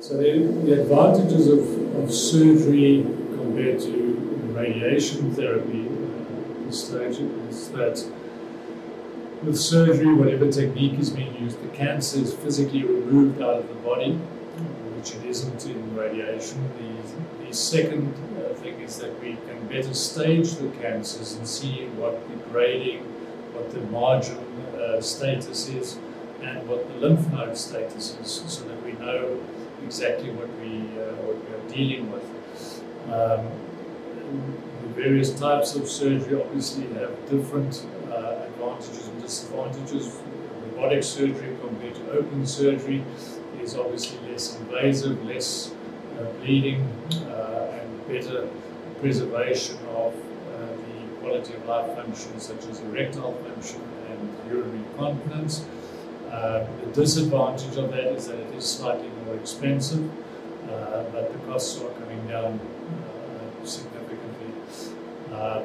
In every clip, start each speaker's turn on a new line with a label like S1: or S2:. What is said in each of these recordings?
S1: So the, the advantages of, of surgery compared to radiation therapy stage is that with surgery, whatever technique is being used, the cancer is physically removed out of the body, which it isn't in radiation. The, the second uh, thing is that we can better stage the cancers and see what the grading, what the margin uh, status is, and what the lymph node status is, so that we know exactly what we, uh, what we are dealing with. Um, the various types of surgery obviously have different uh, advantages and disadvantages. Robotic surgery compared to open surgery is obviously less invasive, less uh, bleeding, uh, and better preservation of uh, the quality of life functions such as erectile function and urinary continence. Uh, the disadvantage of that is that it is slightly more expensive, uh, but the costs are coming down uh, significantly. Uh,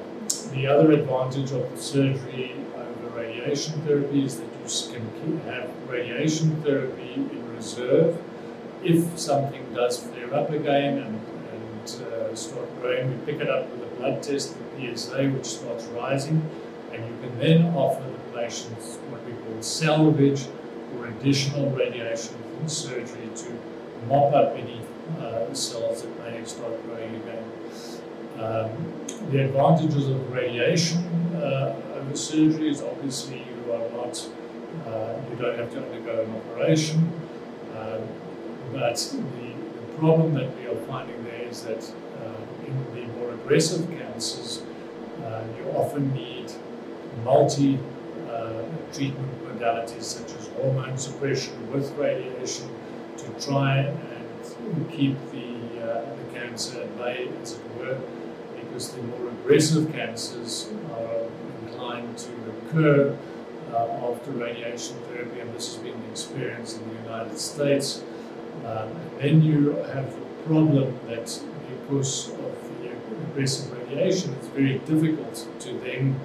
S1: the other advantage of the surgery over radiation therapy is that you can have radiation therapy in reserve if something does flare up again and, and uh, start growing. We pick it up with a blood test, the PSA, which starts rising, and you can then offer the what we call salvage or additional radiation from surgery to mop up any uh, cells that may start growing again. Um, the advantages of radiation uh, over surgery is obviously you are not, uh, you don't have to undergo an operation, um, but the, the, problem that we are finding there is that uh, in the more aggressive cancers, uh, you often need multi uh, treatment modalities such as hormone suppression with radiation to try and keep the, uh, the cancer at bay, as it were, because the more aggressive cancers are inclined to recur uh, after radiation therapy, and this has been the experience in the United States. Um, then you have the problem that because of the aggressive radiation, it's very difficult to then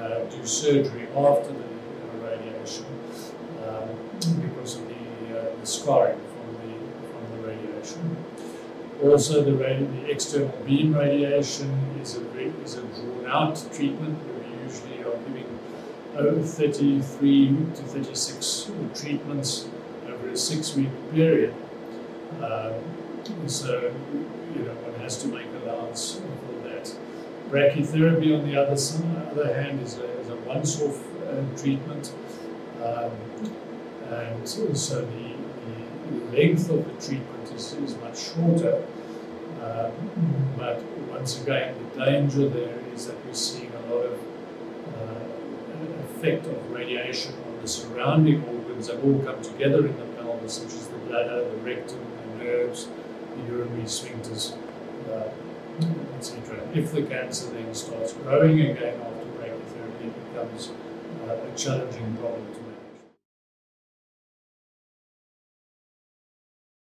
S1: uh, do surgery after the radiation um, because of the, uh, the scarring from the, from the radiation. Also, the, the external beam radiation is a, is a drawn out treatment we usually are giving uh, 33 to 36 treatments over a six week period. Um, so, you know, one has to make allowance for that. Brachytherapy, on the other, other hand, is a, is a once off uh, treatment. Um, and so the, the, length of the treatment is, is much shorter. Um, but once again, the danger there is that we're seeing a lot of uh, effect of radiation on the surrounding organs that all come together in the pelvis, such as the bladder, the rectum, the nerves, the urinary sphincters, uh, etc. If the cancer then starts growing again after brachytherapy, it becomes uh, a challenging problem